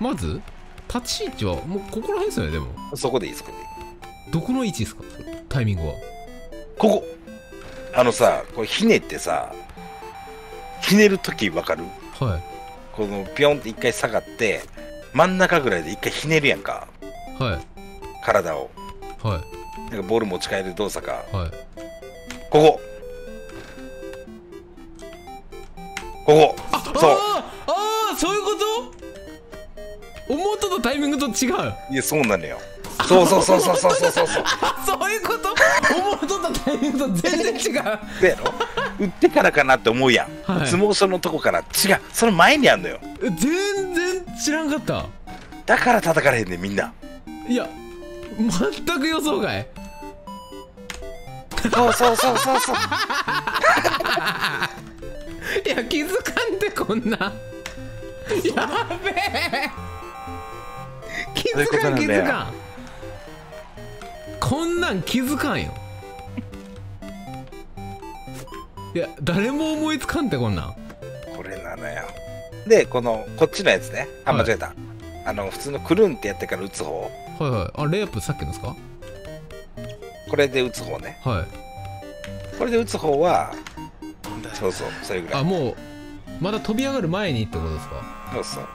まず立ち位置はもうここら辺ですよねでも。そこでいいでいいどこの位置ですか？タイミングは。ここ。あのさこれひねってさひねるときわかる？はい。このピョンって一回下がって真ん中ぐらいで一回ひねるやんか。はい。体を。はなんかボール持ち帰る動作か。いはい。ここ。こここと思ったとタイミングと違う。いやそうなのよ。そうそうそうそうそうそうそう。そうあそういうこと？思うとタイミングと全然違う。でやろ打ってからかなって思うやん、はい。相撲所のとこから。違う。その前にあんのよ。全然知らんかった。だから叩かれへんねんみんな。いや全く予想外。そうそうそうそうそう。いや気づかんでこんな。やべえ気づかん気づかん。こんなん気づかんよ。いや誰も思いつかんってこんなん。これなのよ。でこのこっちのやつね。あはい間違えた、あの普通のくるんってやってから打つ方。はいはい。あレイアップさっきのですか？これで打つ方ね。はい。これで打つ方はそうそうそれぐらい。あもうまだ飛び上がる前にってことですか？そうそう